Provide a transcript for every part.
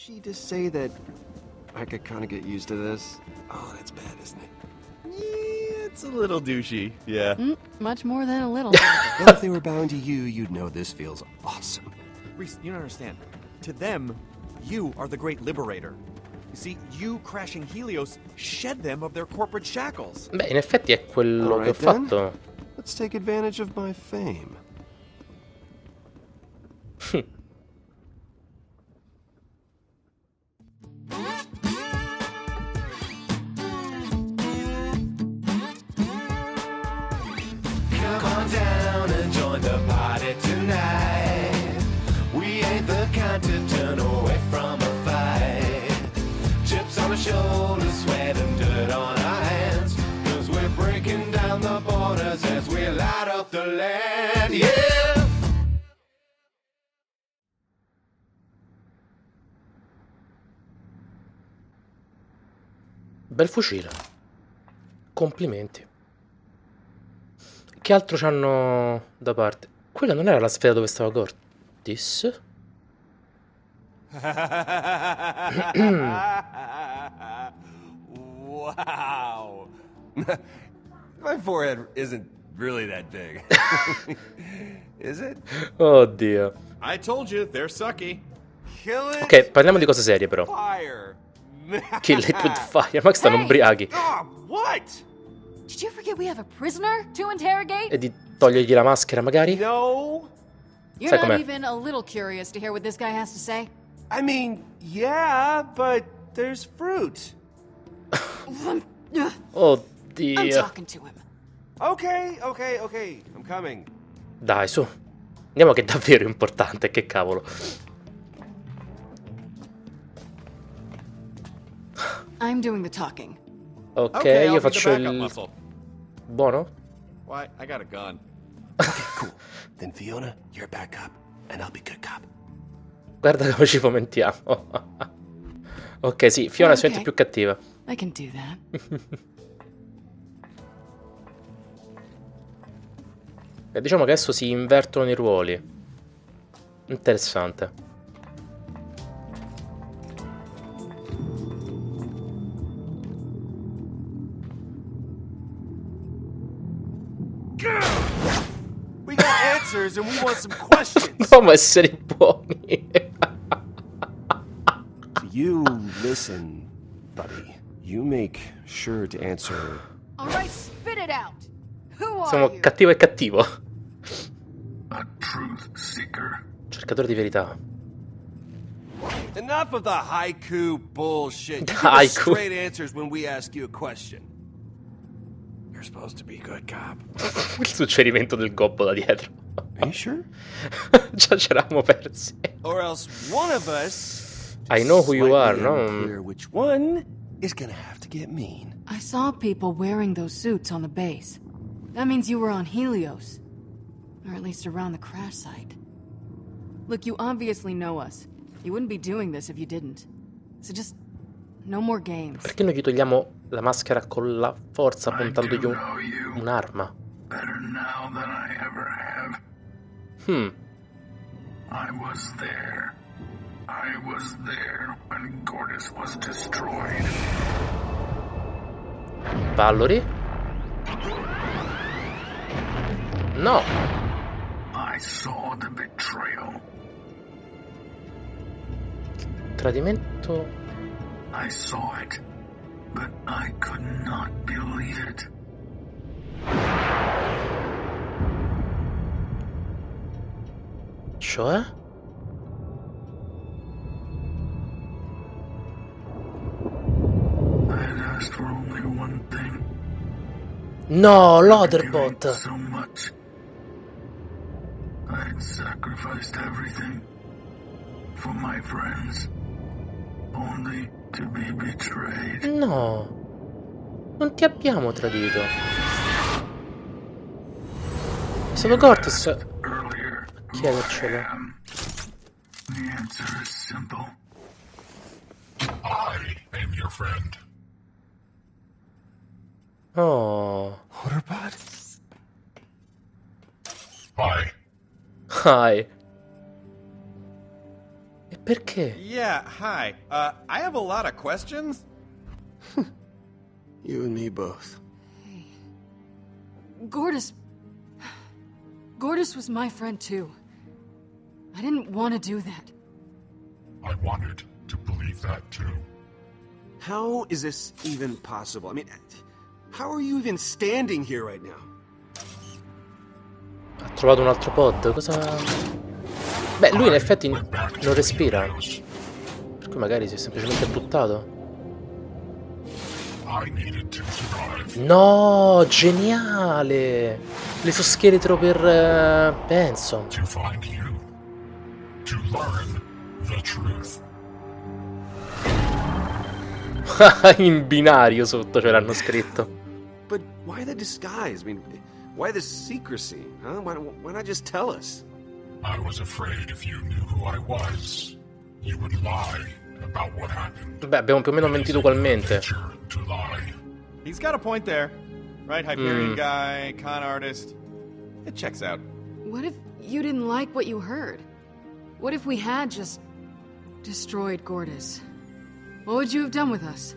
she just say that I could kind of get used to this? Oh, that's bad, isn't it? Yeah, it's a little douchey. Yeah. Mm, much more than a little. Well, if they were bound to you, you'd know this feels awesome. Reese, you don't understand. To them, you are the great liberator. You see, you crashing Helios shed them of their corporate shackles. Beh, in effetti è quello che ho Alright, then. fatto. Let's take advantage of my fame. Bel fucile. Complimenti. Che altro c'hanno da parte? Quella non era la sfera dove stava Gortis? wow. my forehead isn't really that big. Is it? Oddio. I told you, they're sucky. Ok, parliamo di cose serie però. Fire. Kill it with fire. Ma che stanno ubriachi. What? Did you forget we have a prisoner to interrogate? E di togliergli la maschera magari? No. You're Sai not com'è? even a little curious to hear what this guy has to say? I mean, yeah, but there's fruit. Ugh, I'm Oddio. talking to him. Okay, okay, okay. I'm coming. Dai, su. Andiamo che è davvero importante, che cavolo. I'm doing the talking. Ok, Okay, I'll io be the faccio backup il... muscle. Buono? Why? I got a gun. Cool. Then Fiona, you're bad cop, and I'll be good cop. Guarda come ci fomentiamo. ok, sì, Fiona si sente più cattiva. I can do that. E diciamo che adesso si invertono i ruoli. Interessante. Answers, and we want some questions. Dobbiamo essere buoni. You listen, buddy. You make sure to answer. All right, spit it out. Who are Siamo you? cattivo e cattivo. A truth seeker. Cercatore di verità. Enough of the haiku bullshit. Us Haiku. straight answers when we ask you a question. You're supposed to be good cop. Il suggerimento del gobbo da dietro. Are you sure? Già c'eravamo persi. Or else one of us. I know who you are, no? which one is gonna have to get mean. I saw people wearing those suits on the base. That means you were on Helios. Or at least around the crash site. Look, you obviously know us. You wouldn't be doing this if you didn't. So just. No more games. Perché noi gli togliamo la maschera con la forza I puntandogli do un- know un'arma? better now than I ever have. Hmm. I was there. I was there when Gortys was destroyed. Vallori? No. I saw the betrayal. Tradimento. I saw it, but I could not believe it. One thing. No, l'Otherbot. So much. I had sacrificed everything for my friends, only to be betrayed. No. Non ti abbiamo tradito. È stato Gortys a Earlier, um, the answer is simple. I am your friend. Oh. Waterbot? Hi. Hi. E perché? Yeah, hi. Uh, I have a lot of questions. You and me both. Gordis. Gordis was my friend too. I didn't want to do that. I wanted to believe that too. How is this even possible? I mean, how are you even standing here right now? Ha trovato un altro pod? Cosa... Beh, lui in effetti non respira. Per cui magari si è semplicemente buttato. No, geniale! L'esoscheletro per eh, Benson. To find you. To learn the truth. in binario sotto ce l'hanno scritto. But why the disguise? I mean, why the secrecy? Huh? Why, why not just tell us? I was afraid if you knew who I was, you would lie about what happened. Beh, abbiamo più o meno mentito ugualmente. Nature to. He's got a point there. Right? Hyperion mm. guy, con artist. It checks out. What if you didn't like what you heard? What if we had just destroyed Gordis? What would you have done with us?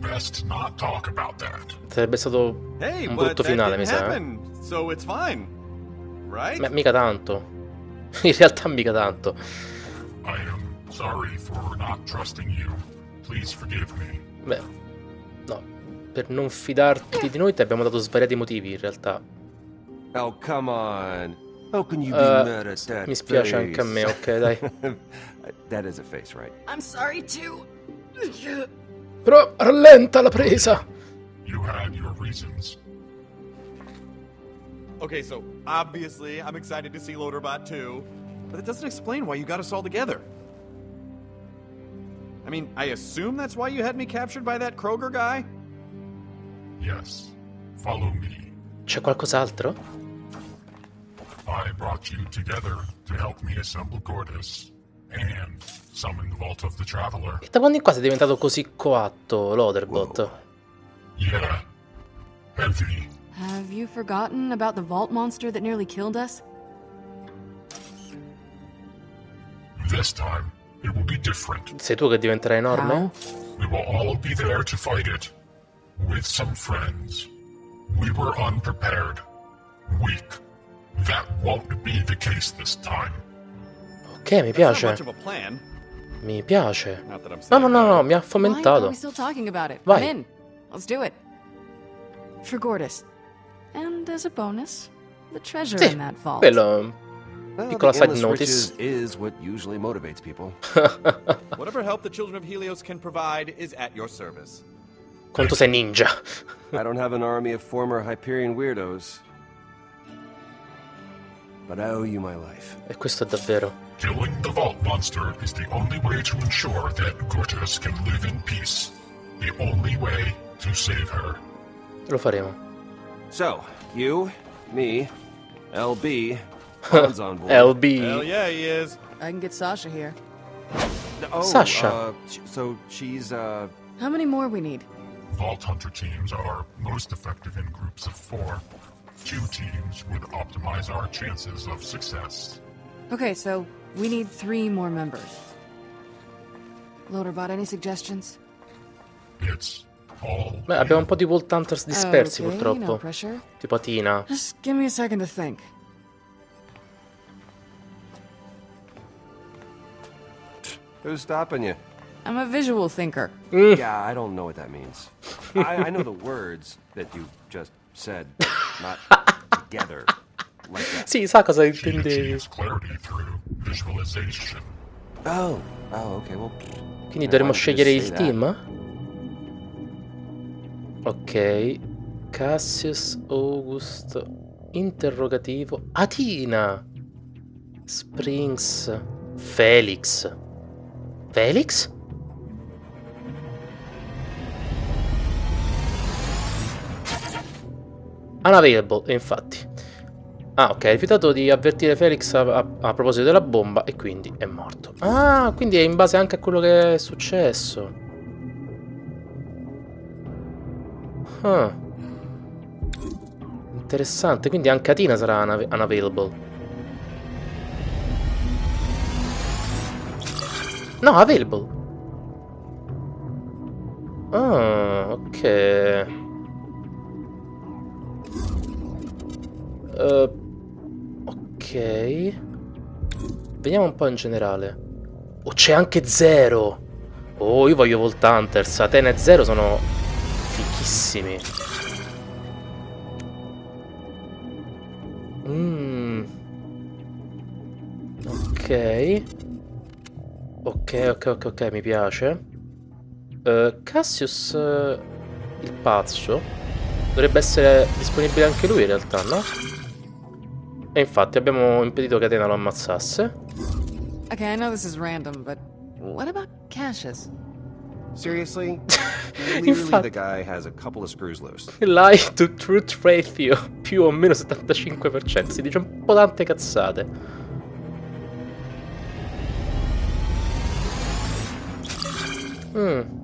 Best not talk about that. Sarebbe stato Hey, un brutto finale, mi sa. eh. happen, so it's fine. Right? Beh, mica tanto. In realtà mica tanto. I am sorry for not trusting you. Please forgive me. Beh, no. Per non fidarti di noi ti abbiamo dato svariati motivi in realtà. Oh, come on. How can you be Eh, mad at that mi spiace anche a me, ok, dai. that is a face, right? I'm sorry too. Però rallenta la presa. You had your reasons. Okay, so obviously I'm excited to see Loaderbot too, but it doesn't explain why you got us all together. I mean, I assume that's why you had me captured by that Kroger guy? Yes. Follow me. C'è qualcos'altro? I brought you together to help me assemble Gordis and summon the Vault of the Traveler. E da quando in qua sei diventato così coatto, Loaderbot? Yeah. Heavy. Have you forgotten about the vault monster that nearly killed us? This time, it will be different. Sei tu che diventerai enorme? We will all be there to fight it. With some friends. We were unprepared. Weak. That won't be the case this time. Ok, mi piace. much of a plan. Mi piace. Not that I'm No, no, no, no, mi ha fomentato. we still talking about it? Vai. Let's do it. For Gordis. And as a bonus, the treasure Sì, in that vault. quello... Well, Piccola the side endless notice. is what usually motivates people. Whatever help the children of Helios can provide is at your service. Quanto sei ninja. I don't have an army of former Hyperion weirdos. But I owe you my life. E questo è davvero. Killing the Vault Monster is the only way to ensure that Gortys can live in peace. The only way to save her. Lo faremo. So, you, me, LB, Han's on board. LB. Hell yeah, he is. I can get Sasha here. Oh, Sasha. Uh, so she's, uh, How many more we need? Vault Hunter teams are most effective in groups of four. Two teams would optimize our chances of success. Okay, so we need three more members. Loaderbot, any suggestions? It's all Beh, abbiamo un po' di Vault Hunters dispersi okay, no purtroppo. pressure. Tipo Atina. Just give me a second to think. who's stopping you? I'm a visual thinker. Mm. Yeah, I don't know what that means. I, I know the words that you just said, not together like. Sì, sa cosa intendevi. Oh, oh, okay, well. Quindi dovremmo scegliere il that? team? Ok. Cassius, August, interrogativo. Atina. Springs. Felix. Felix? Unavailable, infatti. Ah, ok, ha rifiutato di avvertire Felix a, a- a proposito della bomba e quindi è morto. Ah, quindi è in base anche a quello che è successo. Ah. Interessante, quindi anche Atina sarà unava- unavailable. No, available. Ah, ok. Eh, ok. Vediamo un po' in generale. Oh, c'è anche Zero. Oh, io voglio Volt Hunters. Atena e Zero sono fichissimi. Mm. Ok. Ok, ok, ok, ok, mi piace. Eh, Cassius, eh, il pazzo, dovrebbe essere disponibile anche lui in realtà, no? E infatti abbiamo impedito che Atena lo ammazzasse. Okay, I know this is random, but what about Cassius? Seriously? Clearly, the Infatti. guy has a couple of screws loose. Lie to truth ratio più o meno 75%. Si dice un po' tante cazzate. Mm.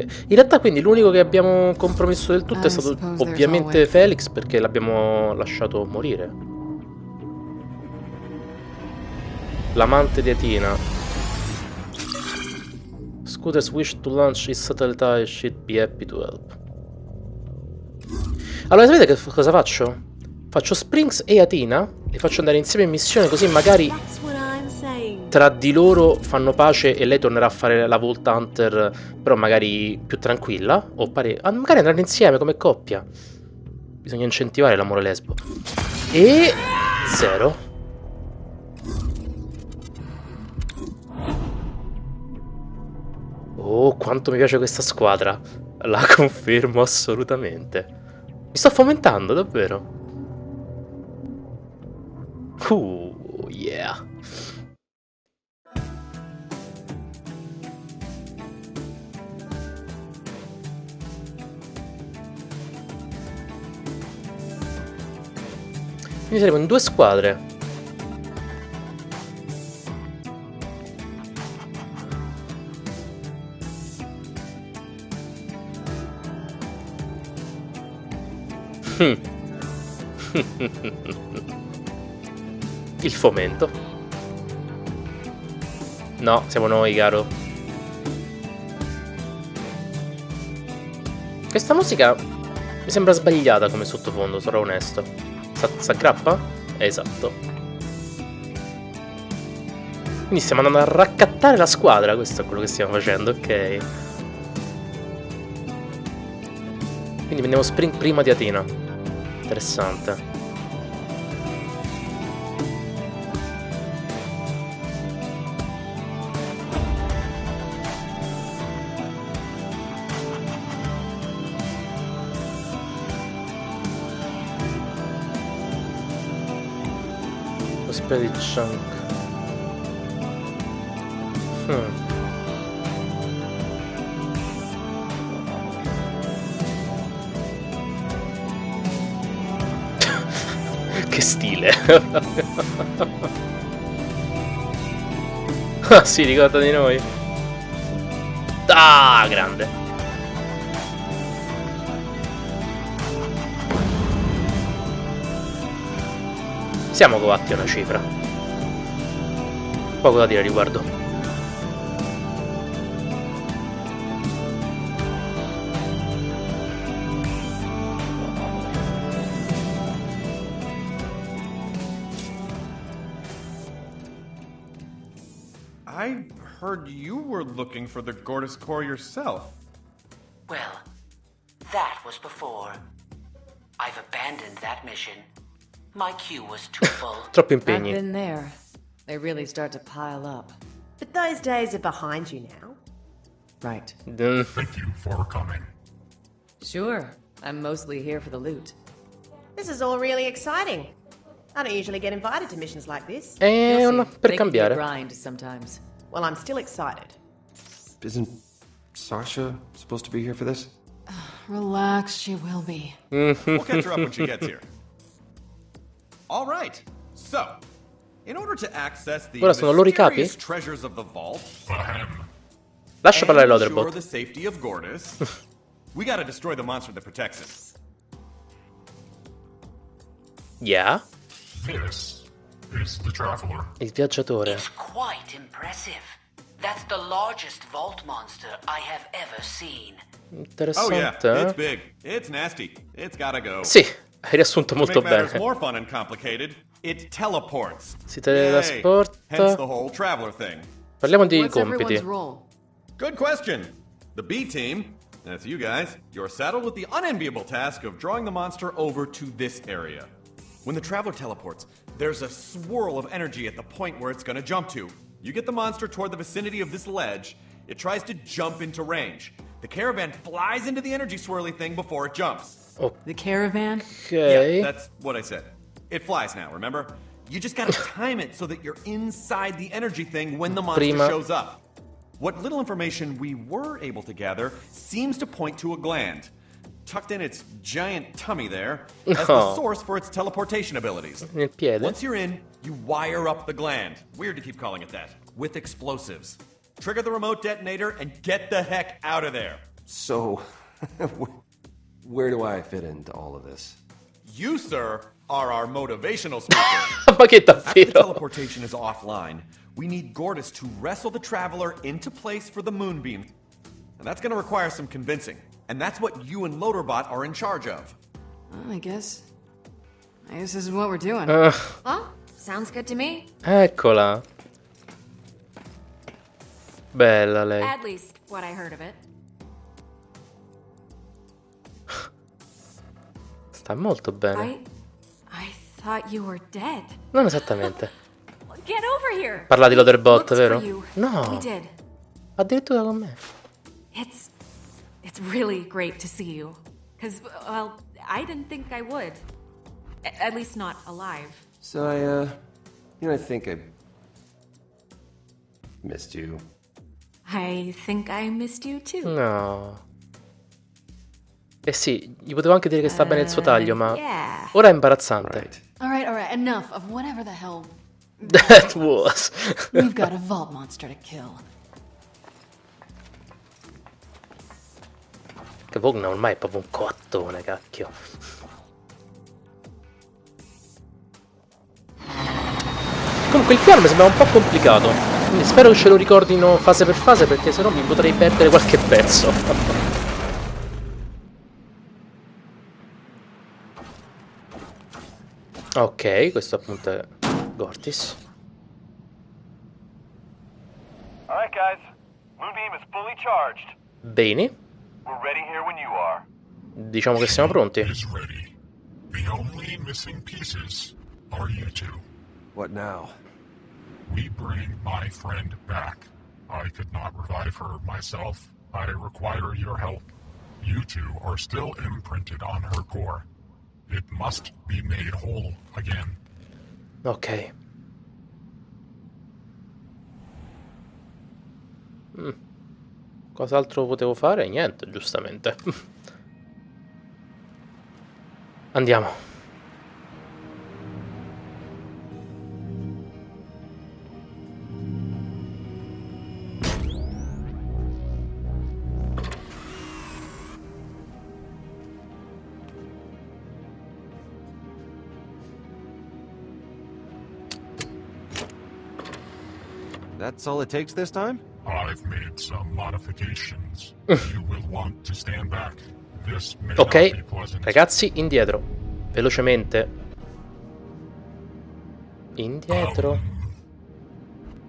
In realtà quindi l'unico che abbiamo compromesso del tutto è stato suppose there's ovviamente Felix perché l'abbiamo lasciato morire. L'amante di Atina. Scooters wish to launch his satellite she'd be happy to help. Allora, sapete che cosa faccio? Faccio Springs e Atina, li faccio andare insieme in missione così magari tra di loro fanno pace e lei tornerà a fare la Volt Hunter, però magari più tranquilla. O pare... ah, magari andranno insieme come coppia. Bisogna incentivare l'amore lesbo. E... Zero. Oh, quanto mi piace questa squadra. La confermo assolutamente. Mi sto fomentando, davvero. Uh, yeah. Quindi saremo in due squadre. Hmm. Il fomento. No, siamo noi, caro. Questa musica mi sembra sbagliata come sottofondo, sarò onesto. Sa- S'aggrappa? Esatto. Quindi stiamo andando a raccattare la squadra, questo è quello che stiamo facendo, ok. Quindi prendiamo Spring prima di Atina. Interessante. Spirit Chunk. Hmm. che stile. ah sì, ricorda di noi. Ah, grande. Siamo coatti a una cifra. Poco da dire a riguardo. I heard you were looking for the Gortys core yourself. Well, that was before. I've abandoned that mission. My queue was too full. Troppi impegni. I've been there. They really start to pile up. But those days are behind you now. Right. Mm, Thank you for coming. Sure. I'm mostly here for the loot. This is all really exciting. I don't usually get invited to missions like this. È You'll una per They can cambiare. grind sometimes. Well, I'm still excited. Isn't Sasha supposed to be here for this? Relax, she will be. We'll catch her up when she gets here. All right. So, in order to access the Ora sono loro i capi? mysterious treasures of the vault, Ahem. Lascia parlare and ensure l'Otherbot. the safety of Gortys, we gotta destroy the monster that protects it. Yeah. This is the Traveler. Il viaggiatore. It's quite impressive. That's the largest vault monster I have ever seen. Oh yeah, Interessante. it's eh? big. It's nasty. It's gotta go. Sì, hai riassunto molto bene. more fun and it teleports. Si teletrasporta. The whole traveler thing. Parliamo di compiti. Good question. The B team, that's you guys, you're saddled with the unenviable task of drawing the monster over to this area. When the traveler teleports, there's a swirl of energy at the point where it's gonna jump to. You get the monster toward the vicinity of this ledge, it tries to jump into range. The caravan flies into the energy swirly thing before it jumps. The caravan? Ok. Yeah, that's what I said. It flies now, remember? You just gotta time it so that you're inside the energy thing when the monster Prima. shows up. What little information we were able to gather seems to point to a gland. Tucked in its giant tummy there, as the Oh. source for its teleportation abilities. Once you're in, you wire up the gland. Weird to keep calling it that. With explosives. Trigger the remote detonator and get the heck out of there. So, wh- where do I fit into all of this? You, sir, are our motivational speaker. Ma che After the davvero? teleportation is offline, we need Gordis to wrestle the Traveler into place for the Moonbeam. And that's gonna require some convincing. And that's what you and Loaderbot are in charge of. Well, I guess. I guess this is what we're doing. Ah, Well, sounds good to me. eccola. Bella lei. At least what I heard of it. Sta molto bene. I I thought you were dead. Non esattamente. Get over here. Parla di Loaderbot, Looked vero? No. Addirittura con me. It's it's really great to see you. Cuz well, I didn't think I would. A- at least not alive. So I, uh, you know, I think I missed you. I think I missed you too. No. Eh sì, gli potevo anche dire che sta bene il suo taglio, ma yeah. ora è imbarazzante. All right, all right, enough of whatever the hell. That was. We've got a vault monster to kill. che Vogna ormai è proprio un coattone, cacchio. Comunque il piano mi sembra un po' complicato. Quindi spero che ce lo ricordino fase per fase perché sennò mi potrei perdere qualche pezzo. ok, questo appunto è Gortis. All right, guys. Moonbeam is fully charged. Bene, We're ready here when you are. diciamo che siamo pronti. Is ready. The only missing pieces are you two. What now? We bring my friend back. I could not revive her myself. I require your help. You two are still imprinted on her core. It must be made whole again. Ok. Mm. Cos'altro potevo fare? Niente, giustamente. Andiamo. That's all it takes this time? I've made some modifications. you will want to stand back. This may not Ok, be pleasant. ragazzi, indietro. Velocemente. Indietro.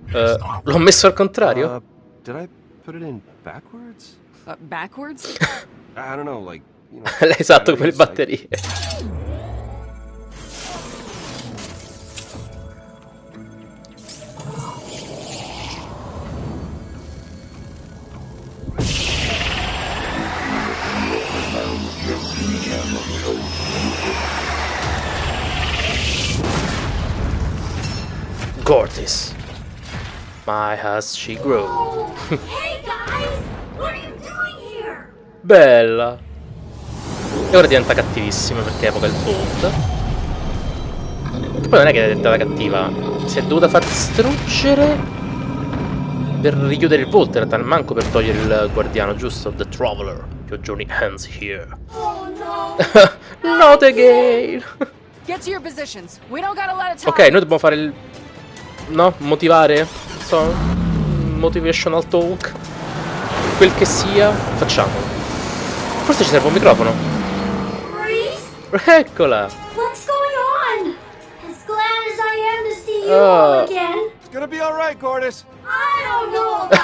Is not l'ho messo al contrario? Uh, did I put it in backwards? Uh, backwards? I don't know, like, you know. esatto, come le batterie. My as she grows. Hey guys! What are you doing here? Bella. E ora diventa cattivissima perché evoca il Bolt. Poi non è che è diventata cattiva. Si è dovuta far distruggere per richiudere il Volt. In realtà manco per togliere il guardiano, giusto? The Traveler. Your journey ends here. Oh no! Not again. Get to your positions. We don't got a lot of time. Ok, noi dobbiamo fare il... No? Motivare? So, motivational talk. Quel che sia, facciamolo. Forse ci serve un microfono. Reese, Eccola! what's going on? As glad as I am to see you Oh. all again, It's gonna be all right, Gordis. I don't know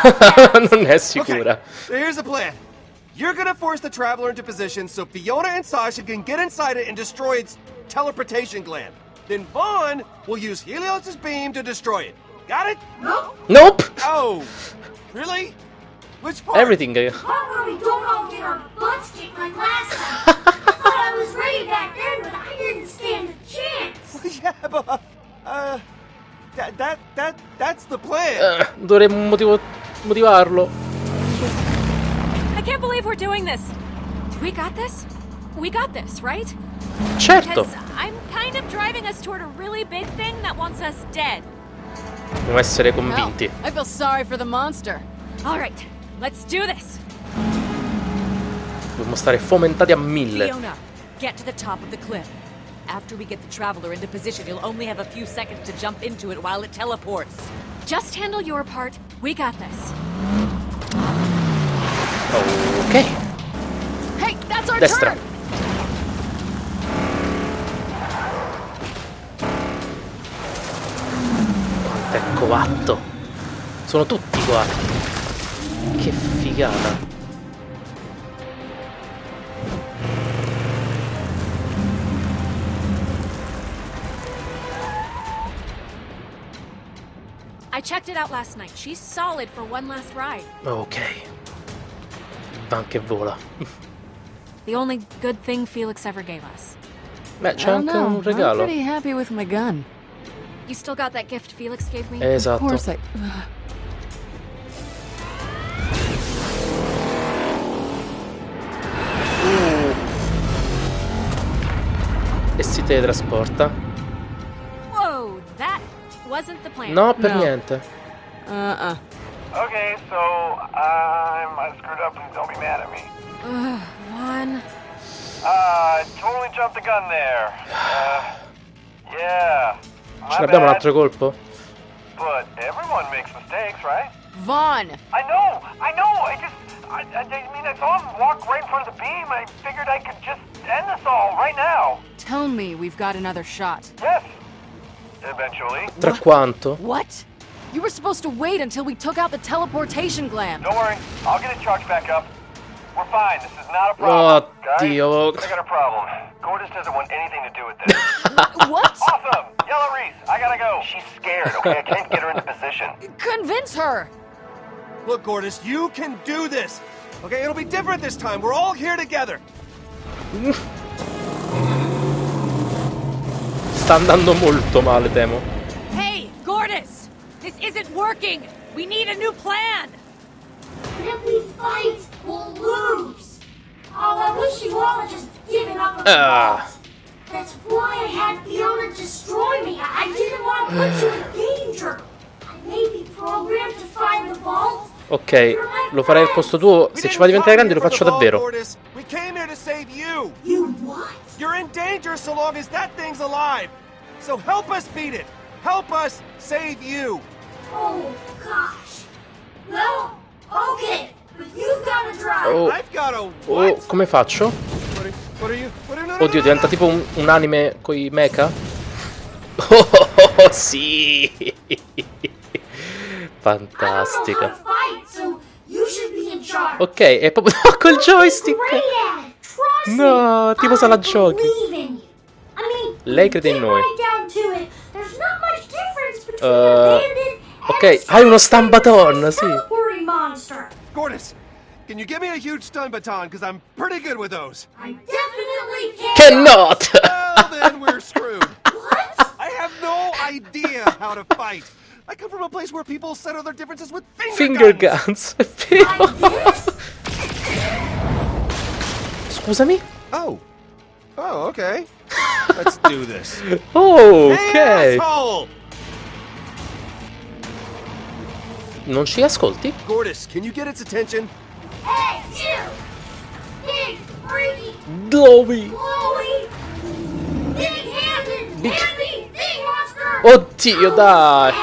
about non è sicura. So here's the plan. You're gonna force the Traveler into position so Fiona and Sasha can get inside it and destroy its teleportation gland. Then Vaughn will use Helios' beam to destroy it. Got it? No, Nope! Oh, really? Which part? Everything. part where we don't all get our butts kicked like last time. I thought I was ready back then, but I didn't stand a chance. yeah, but uh, that that that that's the plan. Eh, dovremmo motivo- motivarlo. I can't believe we're doing this. We got this? We got this, right? Certo. Because I'm kind of driving us toward a really big thing that wants us dead. Dobbiamo essere convinti. I feel sorry for the monster. All right, let's do this. Dobbiamo stare fomentati a mille. Fiona, get to the top of the cliff. After we get the Traveler into position, you'll only have a few seconds to jump into it while it teleports. Just handle your part. We got this. Ok. Hey, that's our Destra. turn. È coatto. Sono tutti coatti. Che figata. I checked it out last night. She's solid for one last ride. Ok. Van che vola. The only good thing Felix ever gave us. Beh, c'è anche know. un regalo. I'm pretty happy with my gun. You still got that gift Felix gave me? Of Esatto. course I. E si teletrasporta. Whoa, that wasn't the plan. No, per No. niente. Uh-uh. Okay, so I'm I screwed up. Please don't be mad at me. Ugh, one. Uh, totally jumped the gun there. Uh, yeah. My Ce l'abbiamo un altro colpo? But everyone makes mistakes, right? Vaughn! I know, I know. I just, I, I, I mean, I saw him walk right in front of the beam. I figured I could just end this all right now. Tell me we've got another shot. Yes. Eventually. Tra quanto? What? You were supposed to wait until we took out the teleportation gland. Don't worry, I'll get it charged back up. We're fine. This is not a oh, problem. guys. Oddio. I got a problem. Gordis doesn't want anything to do with this. what? awesome. Yellow Reese, I gotta go. She's scared. Okay, I can't get her into position. Convince her! Look, Gordis, you can do this. Okay, it'll be different this time. We're all here together. Sta andando molto male, temo. Hey, Gordis! This isn't working! We need a new plan! But if we fight, we'll lose. Oh, I wish you all had just given up on the Ah. That's why I had Fiona destroy me. I I didn't want to put you in danger. I may be programmed to find the vault. Ok, lo farei al posto tuo. Se ci fa diventare grande lo faccio davvero. Gordis. We came here to save you. You what? You're in danger so long as that thing's alive. So help us beat it. Help us save you. Oh, gosh. Well, Oh. I've got a Oh, come faccio? Oddio, diventa tipo un, un anime coi mecha? Oh, sì! I don't know Fantastica. Ok, è proprio no, col joystick! No, tipo se la I giochi. I Lei crede in noi. Uh, ok, hai uno stampaton, sì. Teleporting monster. Gordis, can you give me a huge stun baton? Because I'm pretty good with those. I definitely can. Cannot! Well, then we're screwed. What? I have no idea how to fight. I come from a place where people settle their differences with finger, Finger guns. guns, è vero. Like this? Scusami? Oh. Oh, okay. Let's do this. Oh, Hey, ok. asshole! Non ci ascolti? Gordis, can you get its attention? Hey, you! Big, freaky, glowy, big-handed Hand me thing monster! Oddio, dai!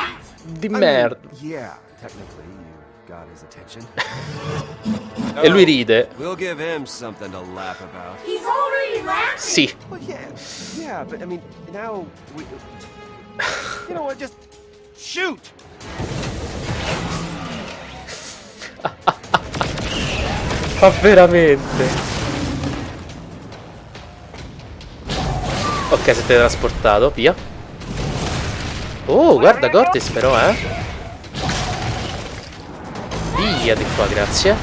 Di I mean, merda. yeah, technically you got his attention. E lui ride. We'll give him something to laugh about. He's already laughing. Sì. Well, yeah, yeah, but I mean, now we. You know what? Just shoot. Ma veramente. Ok, si è teletrasportato, via. Oh, guarda Cortis però, eh. Via di qua, grazie.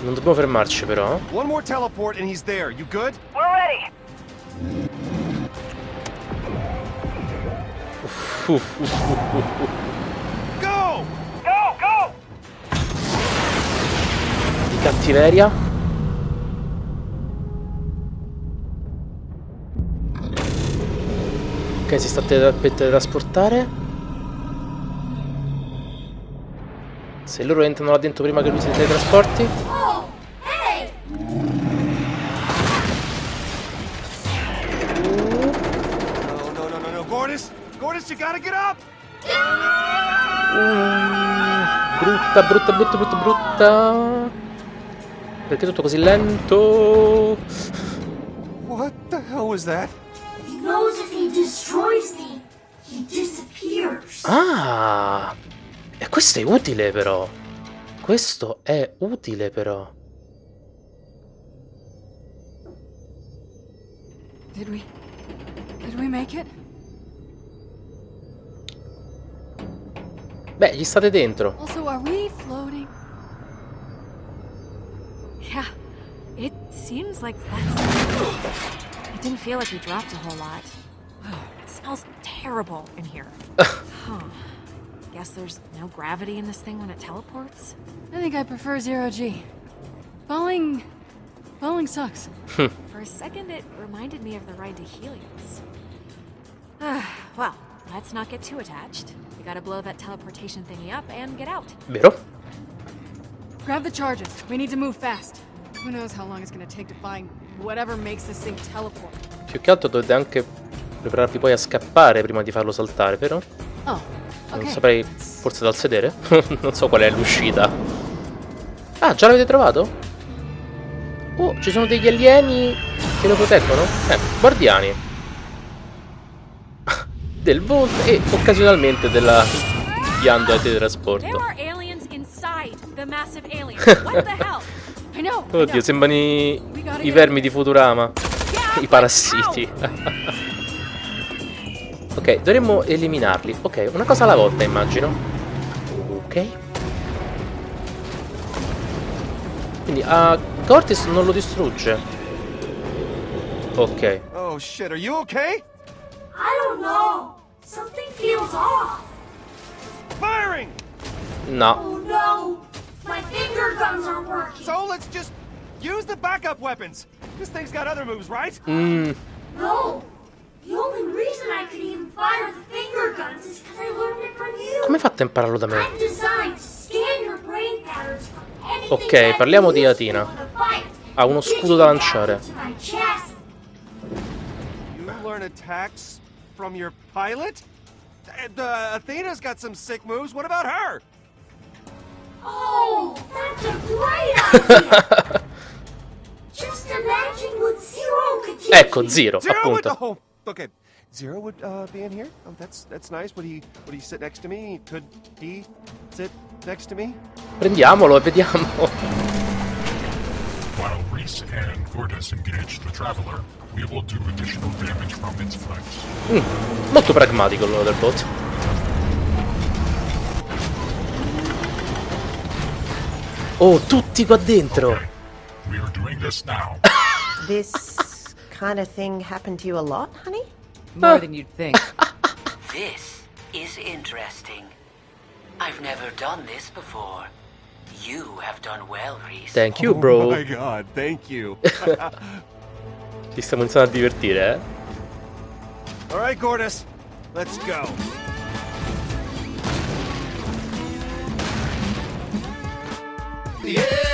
Non dobbiamo fermarci però. One more teleport and he's there. You good? We're ready. Uff, uff, uff, uff, uff. Cattiveria. Ok, si sta per teletrasportare. Se loro entrano là dentro prima che lui si teletrasporti. Oh! Brutta, brutta, brutta, brutta, brutta. Perché è tutto così lento? What the hell was that? He knows if he destroys me, he disappears. Ah! E questo è utile però. Questo è utile però. Did we... Did we make it? Beh, gli state dentro. Also, are we floating? Yeah, it seems like that's. It didn't feel like we dropped a whole lot. It smells terrible in here. huh. Guess there's no gravity in this thing when it teleports? I think I prefer zero G. Falling... Falling sucks. Hmm. For a second, it reminded me of the ride to Helios. well, let's not get too attached. We gotta blow that teleportation thingy up and get out. Vero? Grab the charges. We need to move fast. Who knows how long it's gonna take to find whatever makes this thing teleport. Più che altro dovete anche prepararvi poi a scappare prima di farlo saltare, vero? Oh, Non ok. saprei, forse dal sedere? non so qual è l'uscita. Ah, già l'avete trovato? Oh, ci sono degli alieni che lo proteggono? Eh, guardiani. Del volto e occasionalmente della ghiandola di teletrasporto. Oddio, sembrano i, i vermi di Futurama. I parassiti. ok, dovremmo eliminarli. Ok, una cosa alla volta immagino. Ok. Quindi a Cortis non lo distrugge. Ok. Oh shit, are you okay? I don't know. Something feels off. Firing! No. Oh no. My finger guns aren't working. So let's just use the backup weapons. This thing's got other moves, right? Mm, No. The only reason I could even fire the finger guns is because I learned it from you. come hai fatto a impararlo da me? I'm designed to scan your brain patterns from anything Ok, parliamo di useful Athena. in a fight. Ha uno scudo da lanciare. To my chest. You learn attacks from your pilot? And, uh, Athena's got some sick moves. What about her? Oh, that's a great idea. Just imagine what Zero could teach Ecco. Zero, Zero would. appunto. Oh, okay. Zero would uh, be in here. Oh, that's that's nice. Would he would he sit next to me? Could he sit next to me? Prendiamolo e vediamo. While Reese and Gordis engage the Traveler, we will do additional damage from its flanks. Mm, molto pragmatico il loro del bot. Oh, tutti qua dentro. We are doing this now. This kind of thing happened to you a lot, honey? More than you'd think. This is interesting. I've never done this before. You have done well, Reese. Thank you, bro. Oh my god, thank you. Ci stiamo iniziando a divertire, eh? All right, Gordis, let's go. Yeah!